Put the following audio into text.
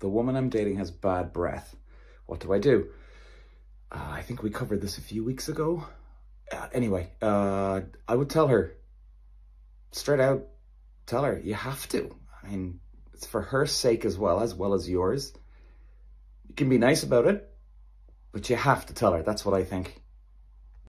The woman I'm dating has bad breath. What do I do? Uh, I think we covered this a few weeks ago. Uh, anyway, uh, I would tell her straight out, tell her you have to. I mean, it's for her sake as well, as well as yours. You can be nice about it, but you have to tell her. That's what I think.